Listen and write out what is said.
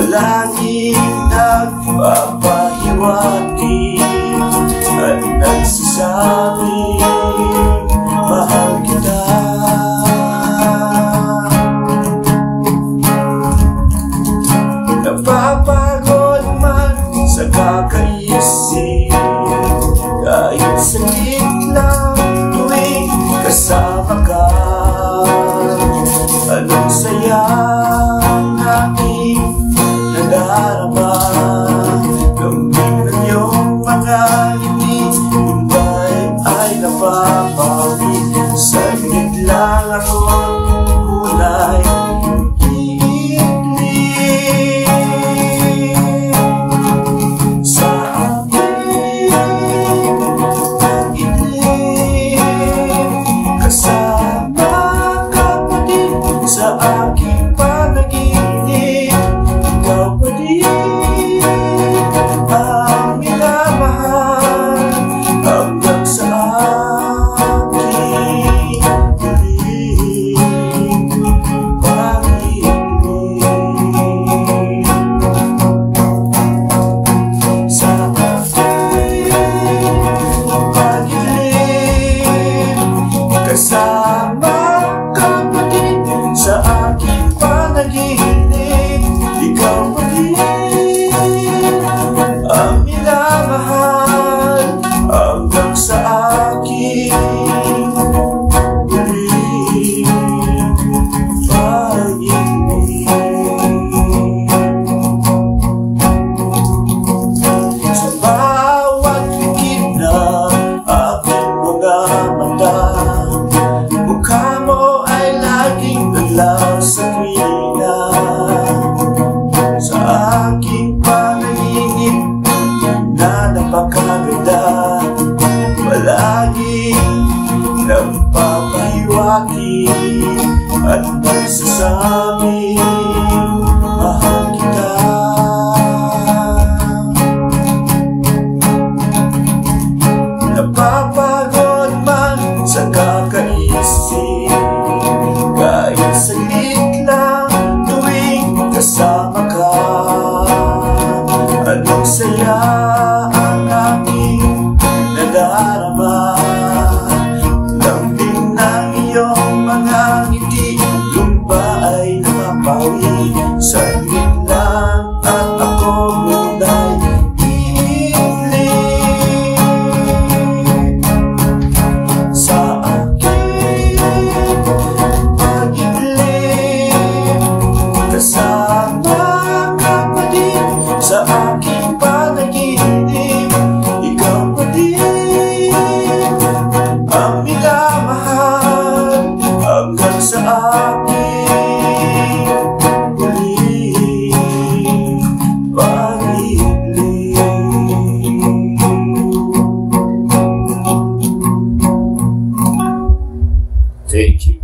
palaging nagpapahiwati at nagsasabi mahal kita. Napapa Napapawid Saglit lang ako. akin at pagsasabing mahal kita. Napapagod man sa kakaisip, kahit saglit lang tuwing kasama ka, anong saya? fake